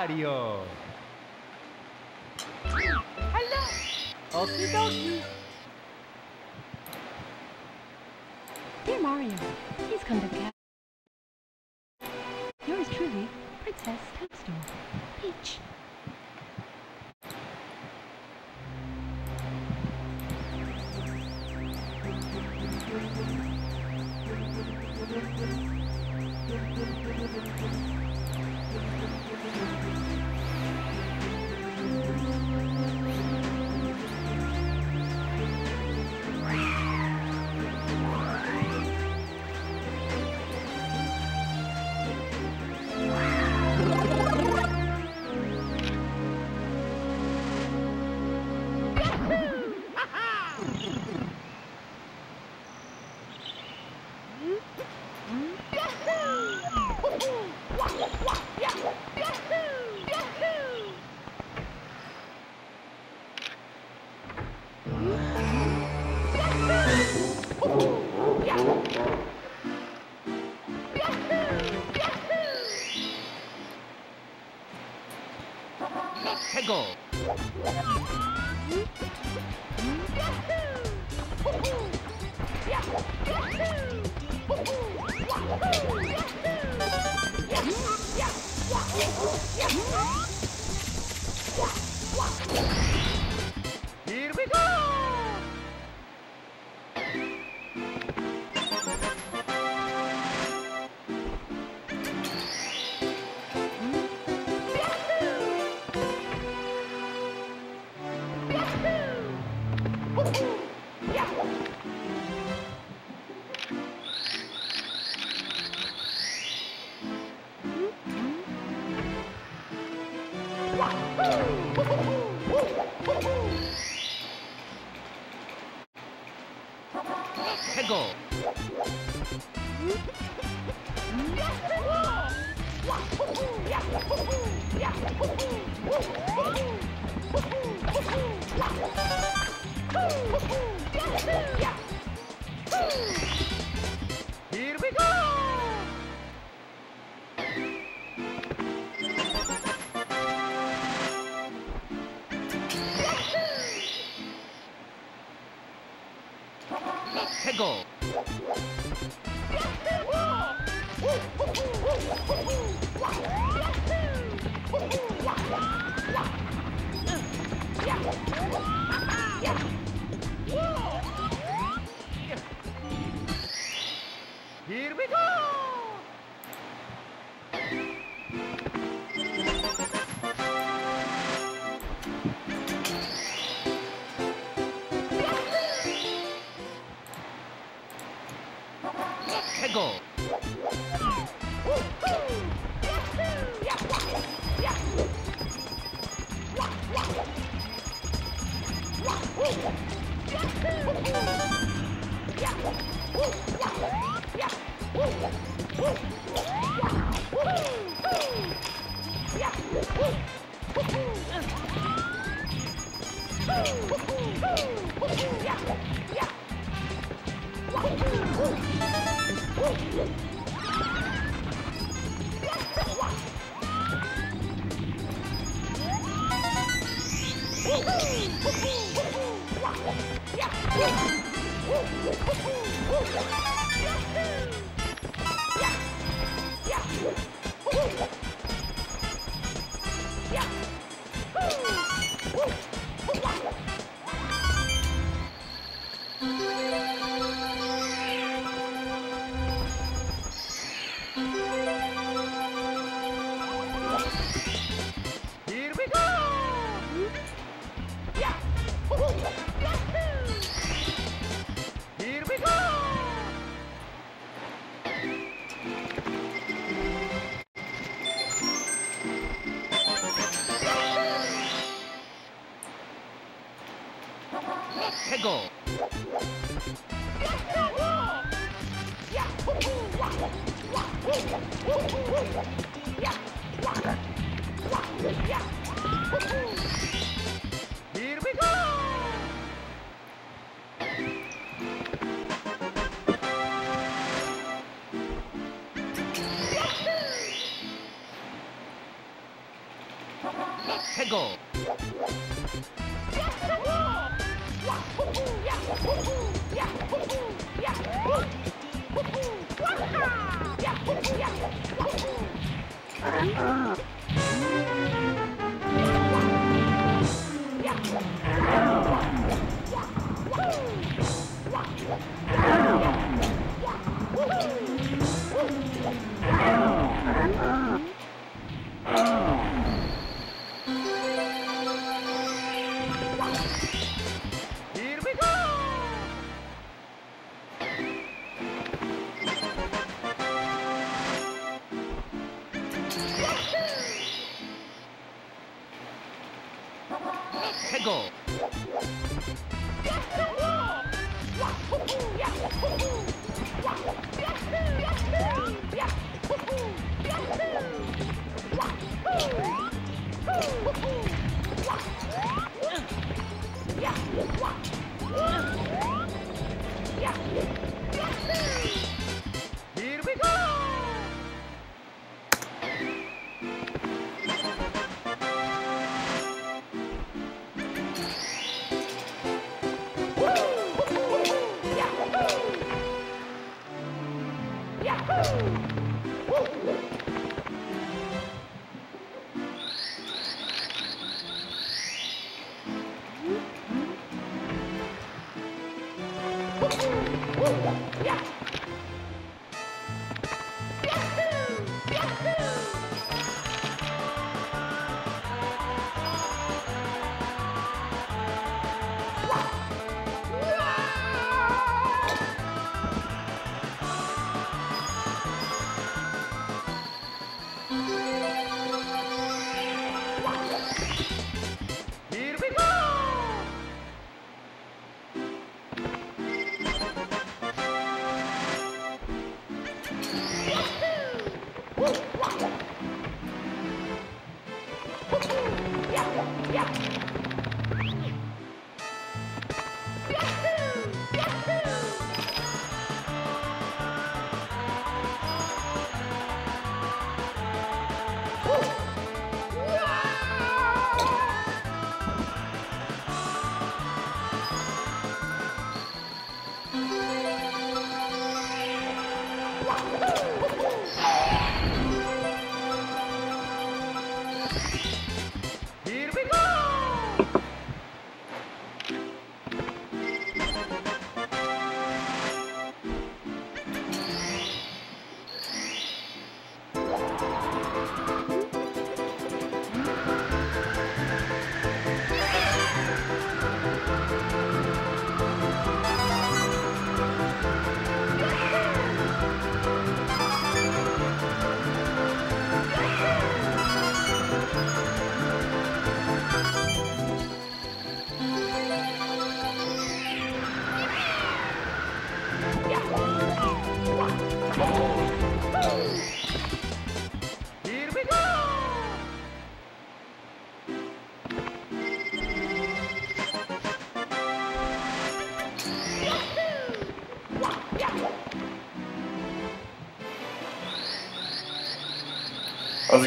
Mario. Hello. Okie dokie.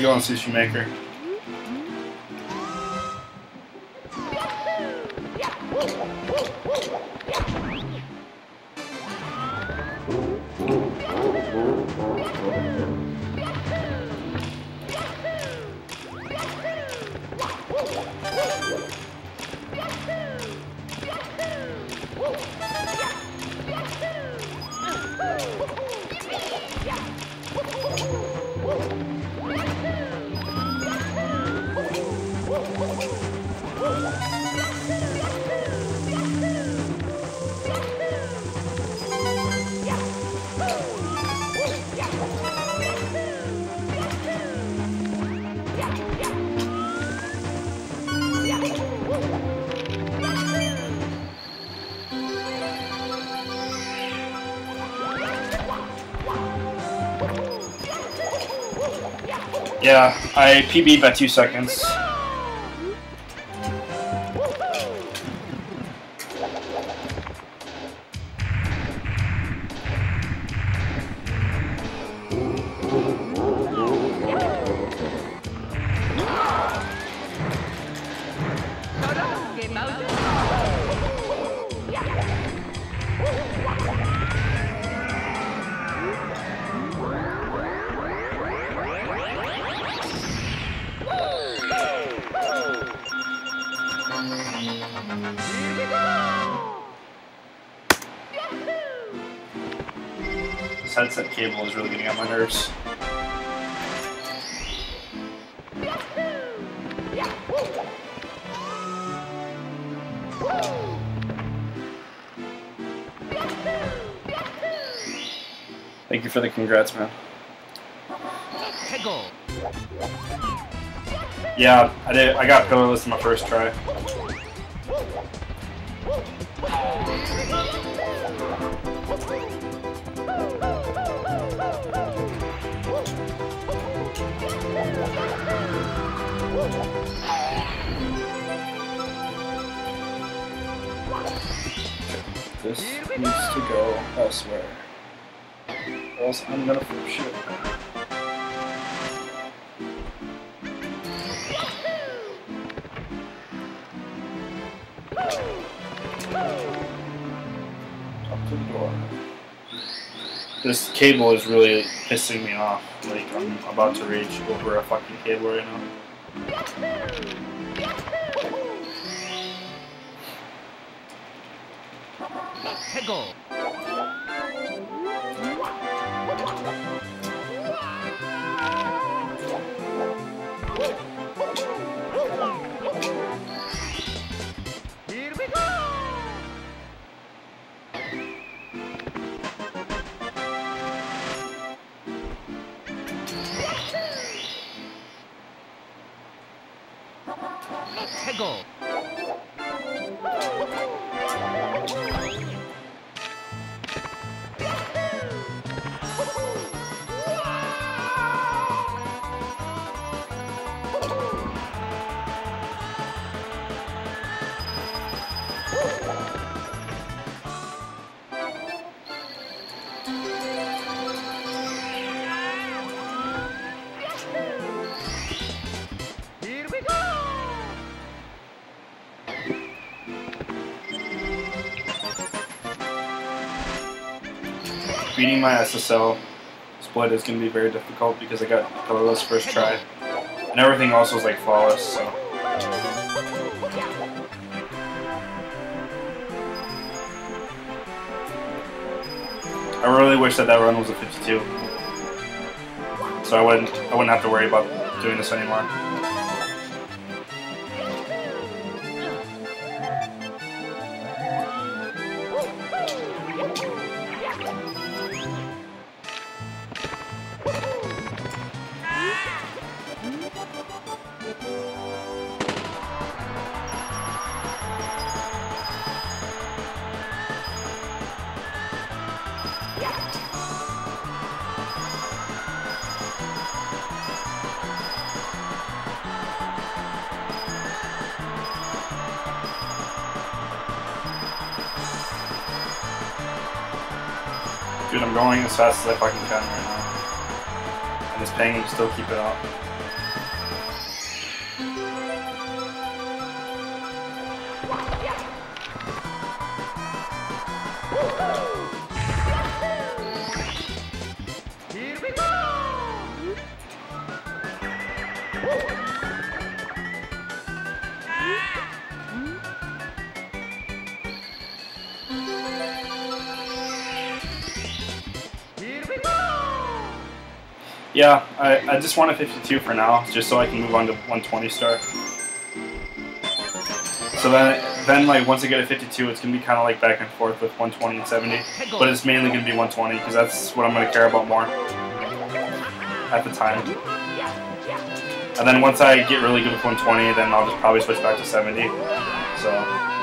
How's on Sushi Maker? Yeah, I PB'd by two seconds. For the congrats, man. Yeah, I did. I got pillarless in my first try. This needs to go elsewhere. Or else I'm gonna flip shit. Up to the door. This cable is really pissing me off. Like, I'm about to rage over a fucking cable right now. Tego. Here Tego. Beating my SSL split is going to be very difficult because I got pillarless first try. And everything else was like flawless, so. I really wish that that run was a 52. So I wouldn't, I wouldn't have to worry about doing this anymore. As fast as I fucking can right now. And this ping will still keep it up. I, I just want a 52 for now, just so I can move on to 120 star. So then, then like once I get a 52, it's gonna be kind of like back and forth with 120 and 70, but it's mainly gonna be 120 because that's what I'm gonna care about more at the time. And then once I get really good with 120, then I'll just probably switch back to 70. So.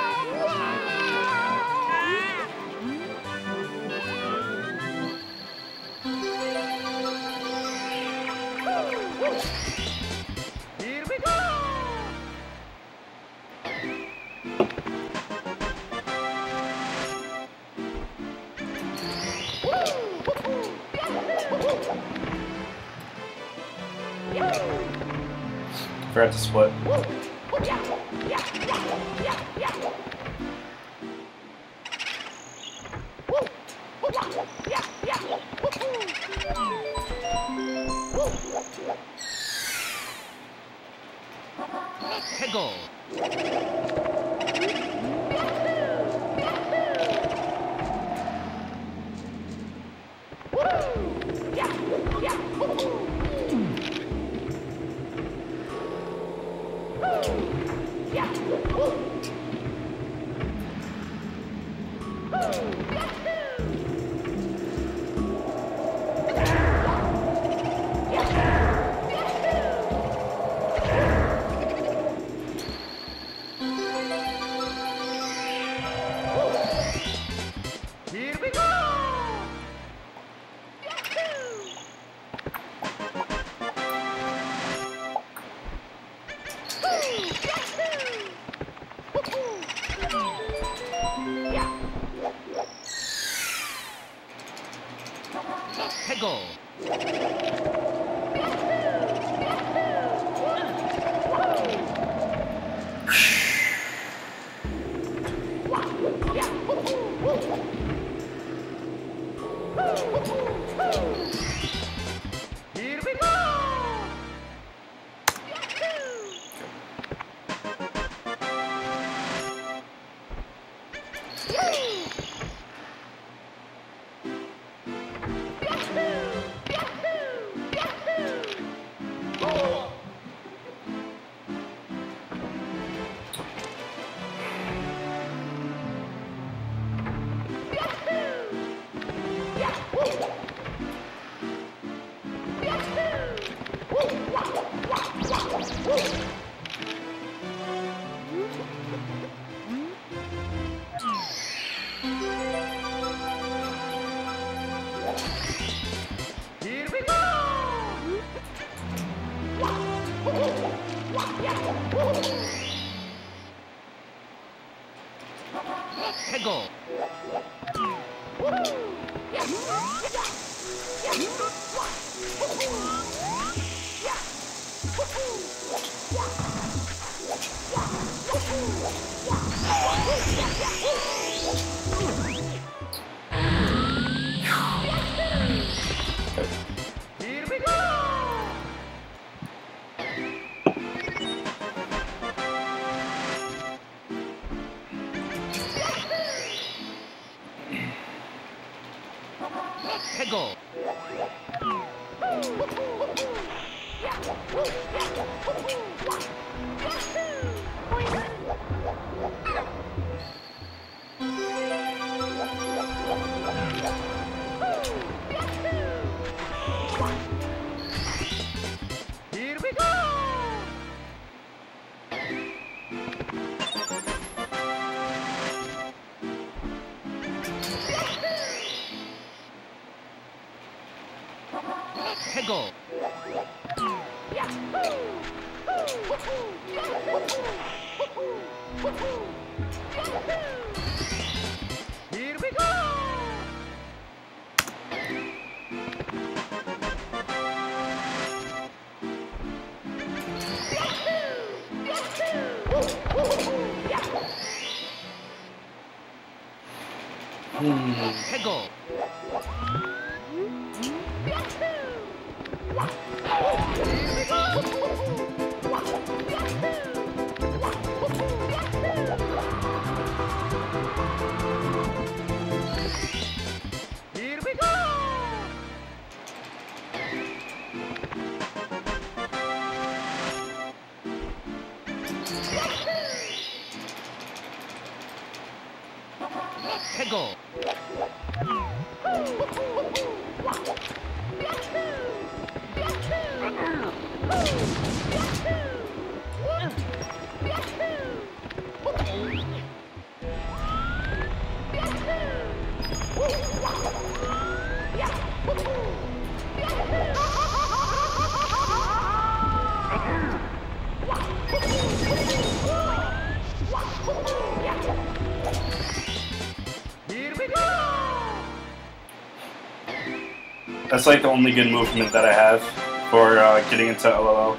That's like the only good movement that I have for uh, getting into LOL.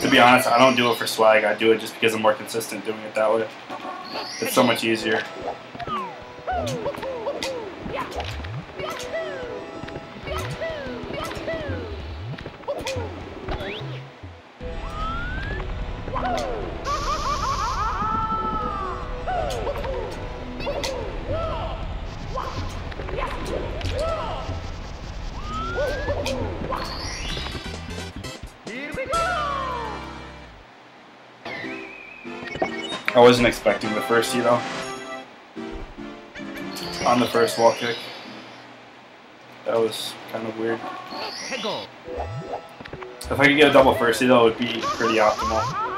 To be honest, I don't do it for swag. I do it just because I'm more consistent doing it that way. It's so much easier. Wasn't expecting the first, you know, on the first wall kick. That was kind of weird. If I could get a double first, that would be pretty optimal.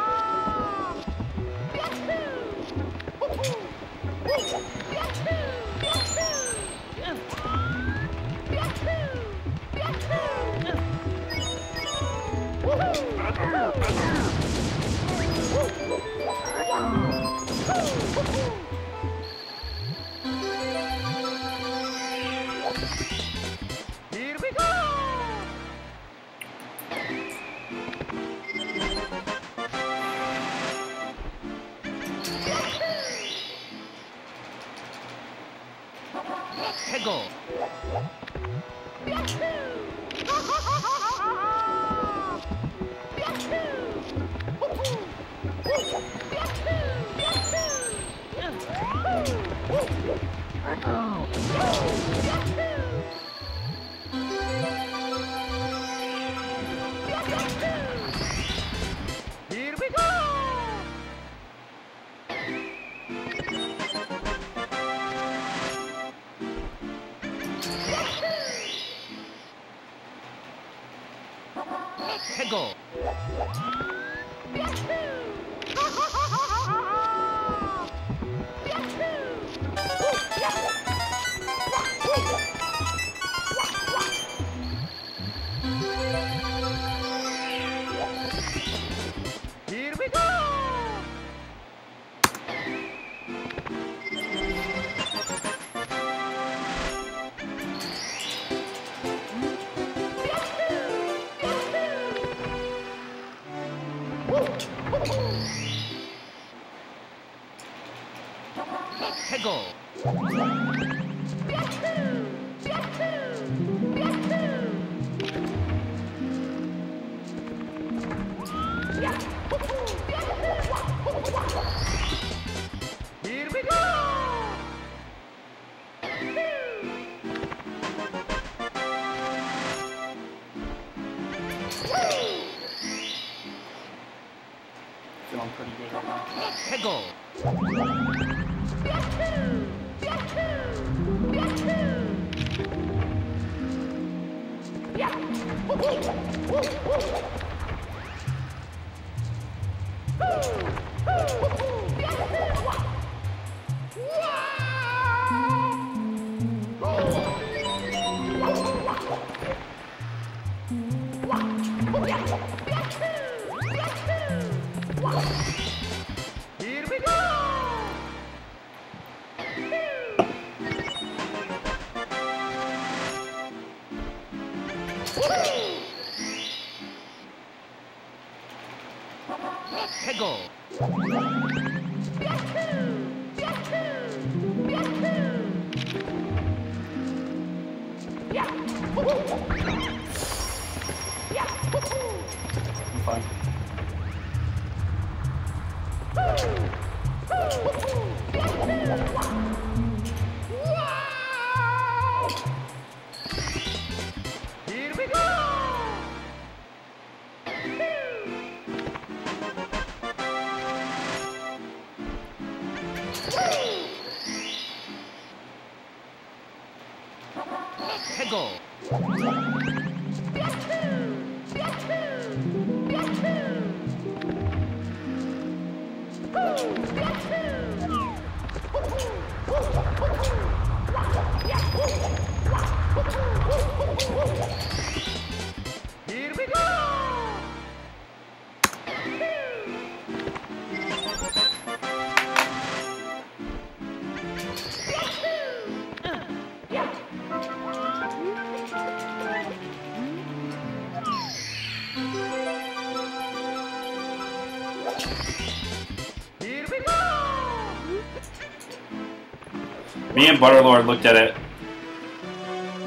And Butterlord looked at it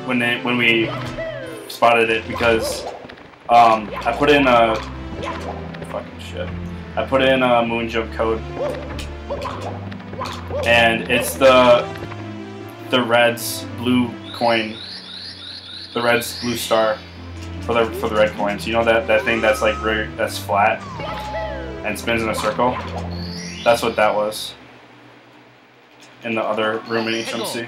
when they, when we spotted it because um, I put in a fucking shit. I put in a moon jump code, and it's the the Reds blue coin, the Reds blue star for the for the red coins. You know that that thing that's like that's flat and spins in a circle. That's what that was in the other room in HMC.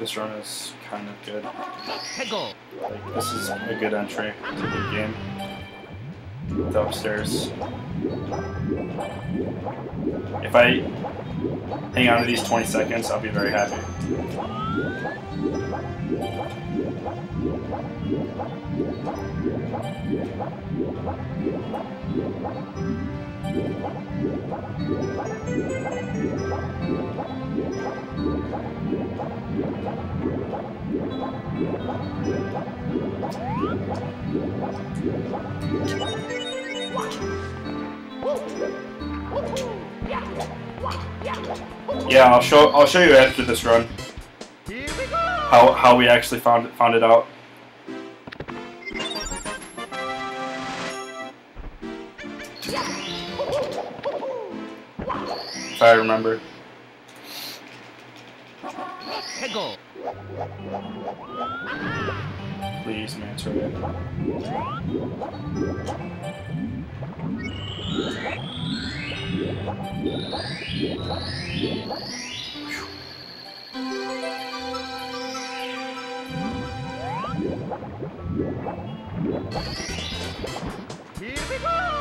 this run is kind of good. Like, this is a good entry to the game. The upstairs. If I hang on to these 20 seconds, I'll be very happy. Yeah, I'll show I'll show you after this run how how we actually found it found it out. If I remember. 해고 Please, man, it's right. Here we go!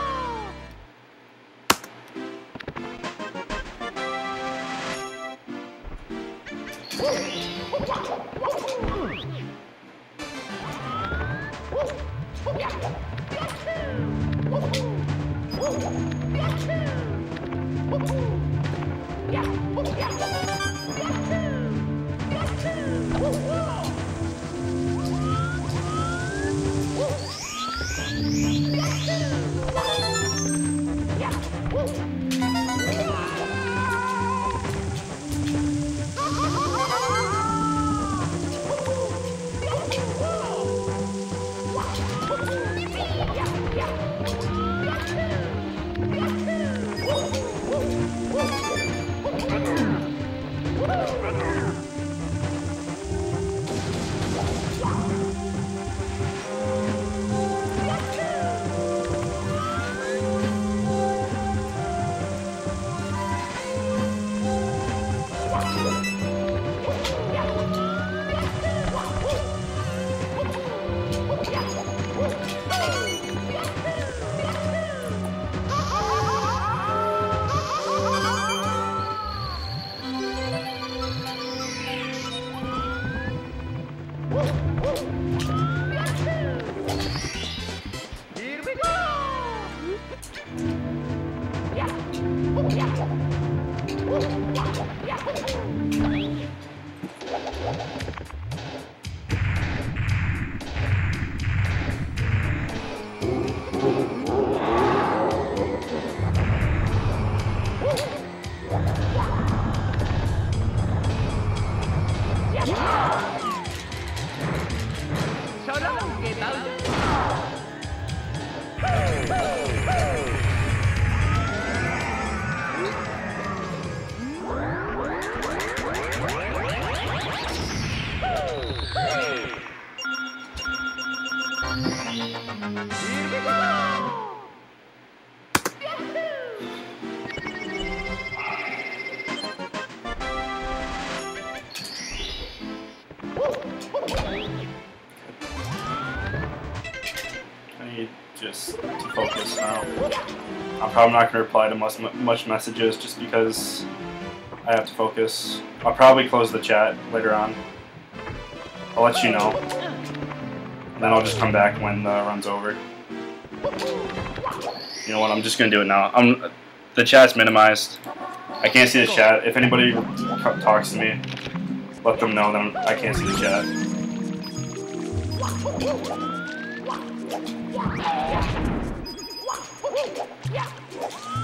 I'm not going to reply to much, much messages just because I have to focus. I'll probably close the chat later on. I'll let you know. And then I'll just come back when the run's over. You know what? I'm just going to do it now. I'm, the chat's minimized. I can't see the chat. If anybody talks to me, let them know that I'm, I can't see the chat. Good Yahoo!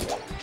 Here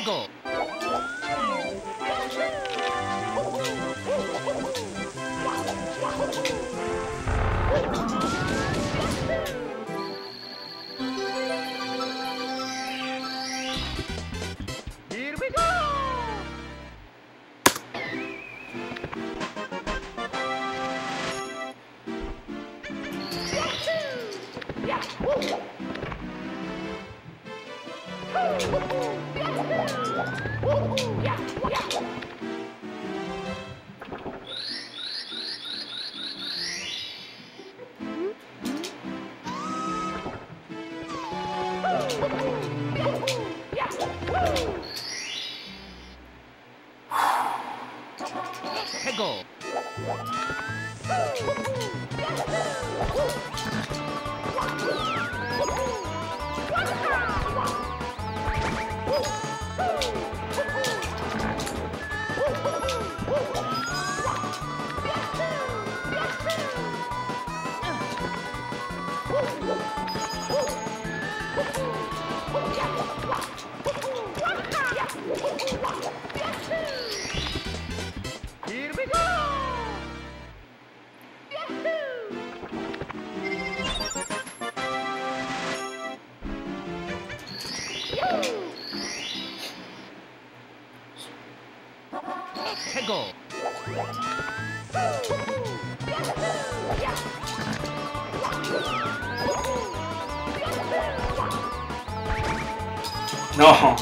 spectacle. Non,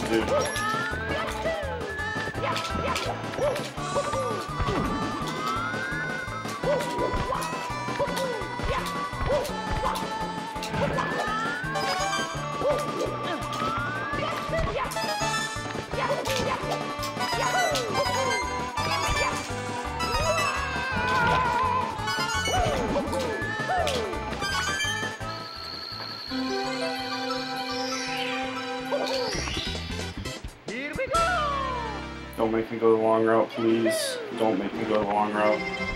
make me go the long route, please don't make me go the long route.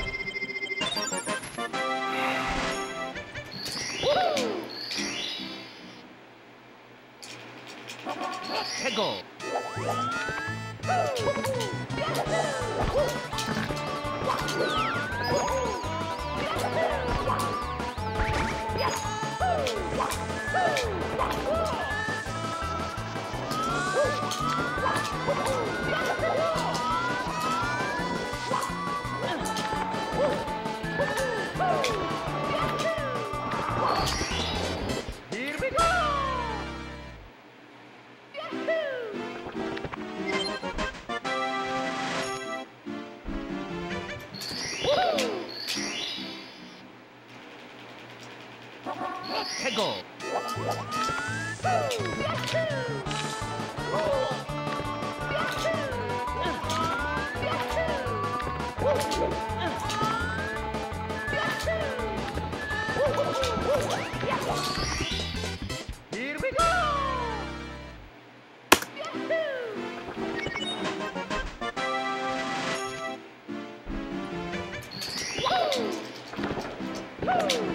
Woo!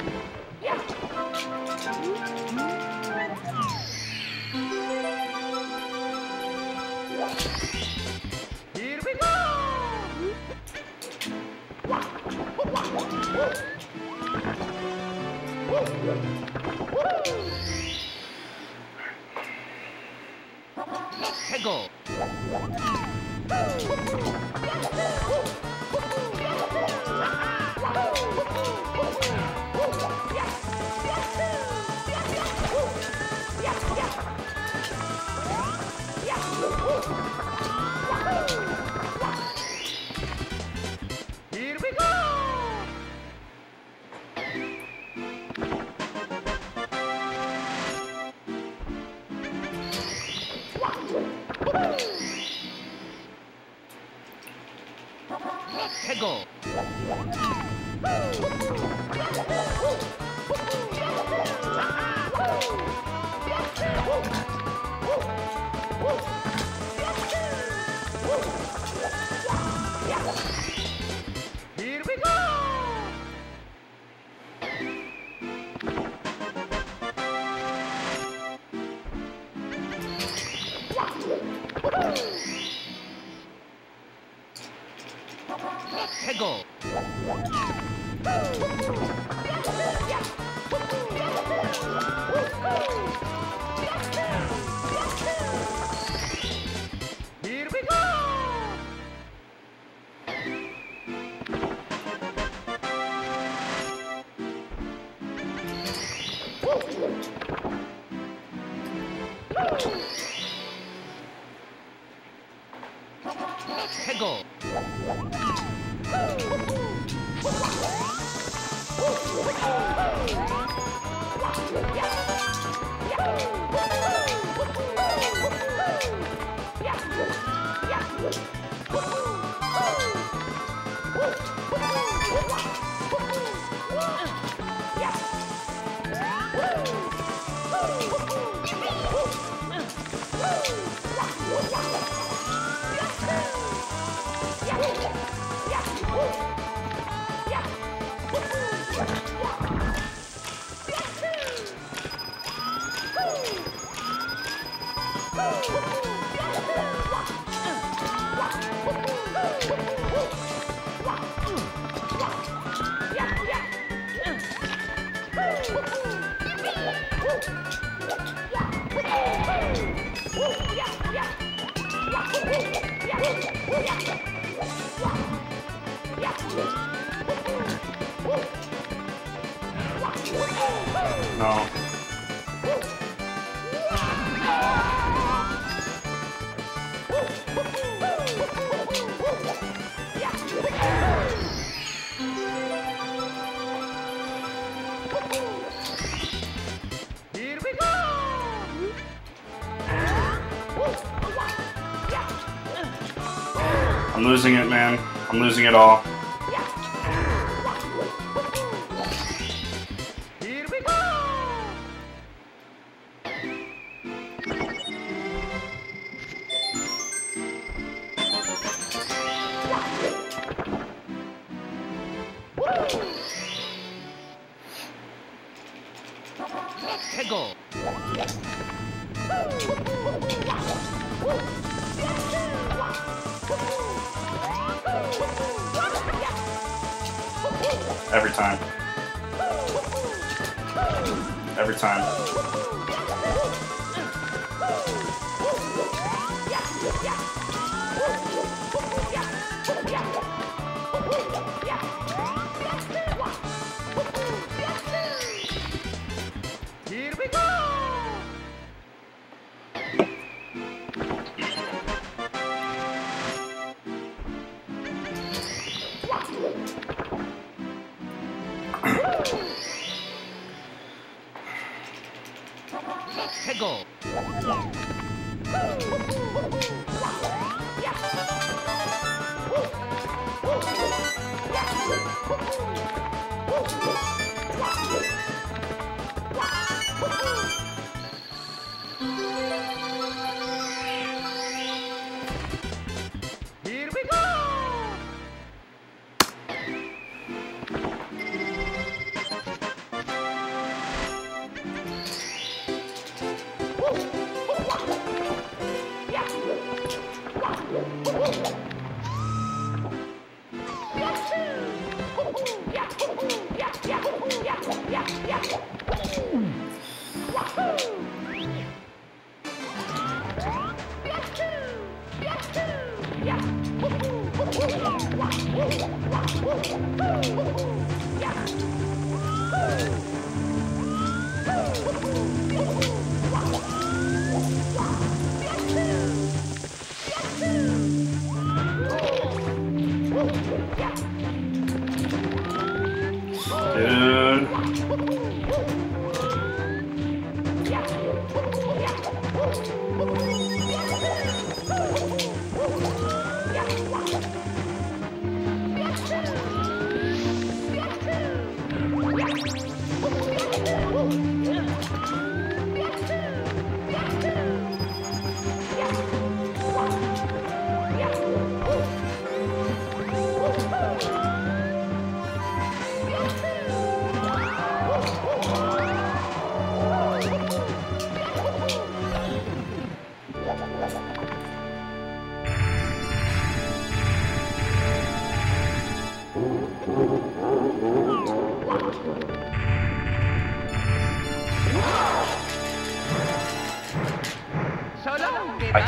Losing it, man. I'm losing it all.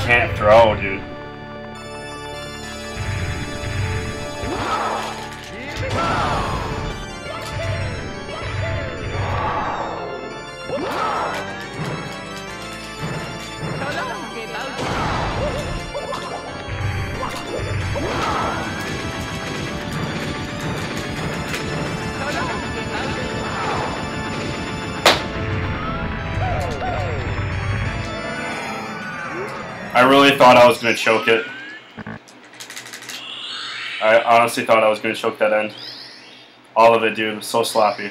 Can't throw, thought I was gonna choke it. I honestly thought I was gonna choke that end. All of it, dude. It was so sloppy.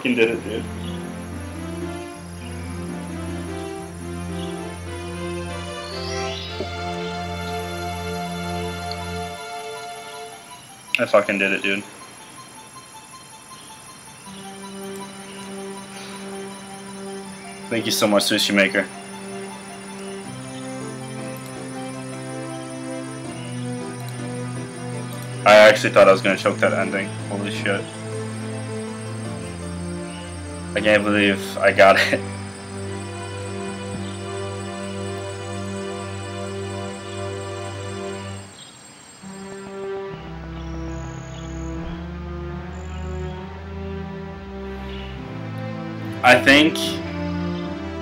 Fucking did it, dude. I fucking did it, dude. Thank you so much, Sushi Maker. I actually thought I was gonna choke that ending. Holy shit. I can't believe I got it. I think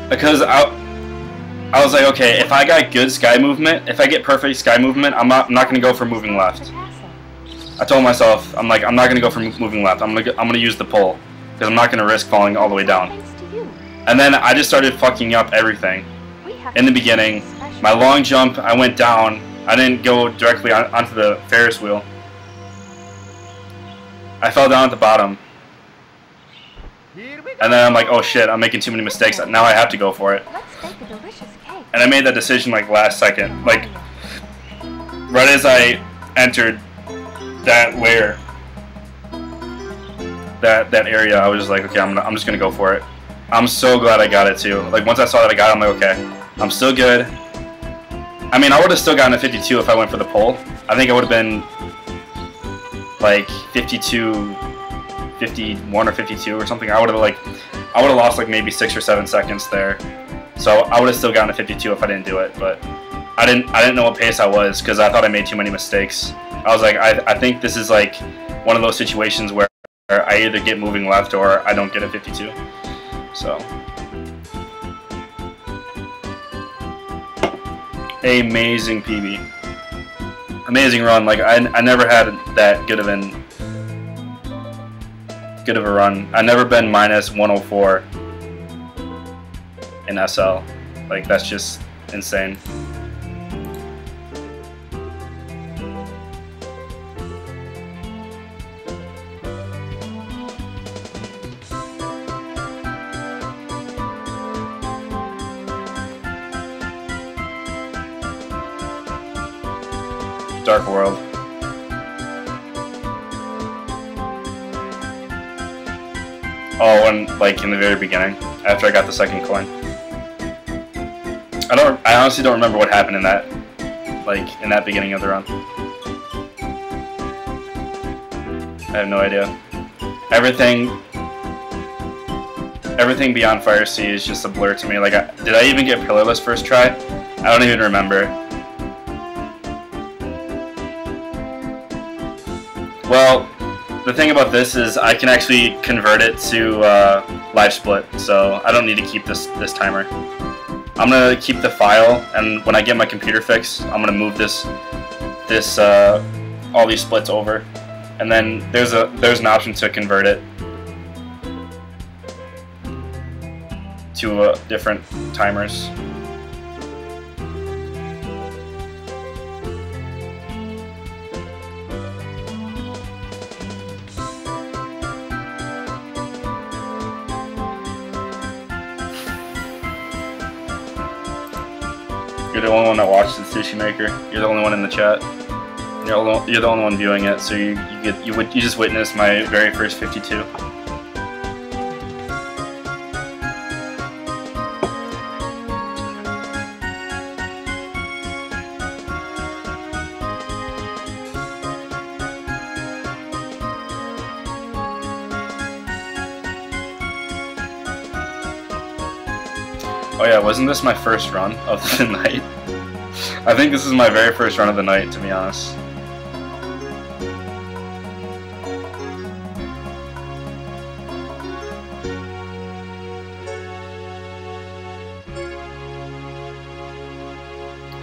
because I, I was like, okay, if I got good sky movement, if I get perfect sky movement, I'm not, I'm not gonna go for moving left. I told myself, I'm like, I'm not gonna go for moving left. I'm gonna, I'm gonna use the pole because I'm not gonna risk falling all the way down. To. And then I just started fucking up everything. In the beginning, My long jump, I went down. I didn't go directly on, onto the Ferris wheel. I fell down at the bottom, and then I'm like, oh shit, I'm making too many mistakes. Now I have to go for it. And I made that decision like last second, like right as I entered that layer, that that area. I was just like, okay, I'm gonna, I'm just gonna go for it. I'm so glad I got it too. Like once I saw that I got it, I'm like, okay, I'm still good. I mean, I would have still gotten a 52 if I went for the pole. I think I would have been like 52, 51 or 52 or something. I would have like, I would have lost like maybe six or seven seconds there. So I would have still gotten a 52 if I didn't do it, but I didn't. I didn't know what pace I was because I thought I made too many mistakes. I was like, I, I think this is like one of those situations where I either get moving left or I don't get a 52. So. Amazing PB. Amazing run. Like I, I never had that good of an good of a run. I never been minus 104 in SL. Like that's just insane. Dark World. Oh, and like in the very beginning, after I got the second coin. I don't. I honestly don't remember what happened in that, like in that beginning of the run. I have no idea. Everything, everything beyond Fire Sea is just a blur to me. Like, I, did I even get pillarless first try? I don't even remember. Well, the thing about this is I can actually convert it to uh, LiveSplit, so I don't need to keep this this timer. I'm gonna keep the file, and when I get my computer fixed, I'm gonna move this this uh, all these splits over, and then there's a there's an option to convert it to uh, different timers. The only one that watched the Sushi Maker. You're the only one in the chat. You're, the- you're the only one viewing it, so you, you get you would you just witnessed my very first 52. Oh yeah, wasn't this my first run of the night? I think this is my very first run of the night, to be honest.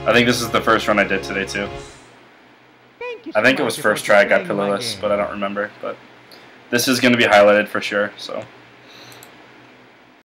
I think this is the first run I did today too. Thank you I think it was first try I got pillarless, but I don't remember. But this is going to be highlighted for sure, so.